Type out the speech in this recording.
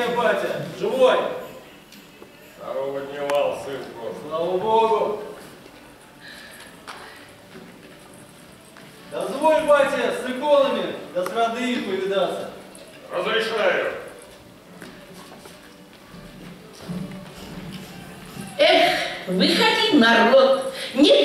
где батя? Живой? Здорово дневал, сынку. Слава Богу. Дозволь, батя, с иконами, да с родыми повидаться. Разрешаю. Эх, выходи, народ, не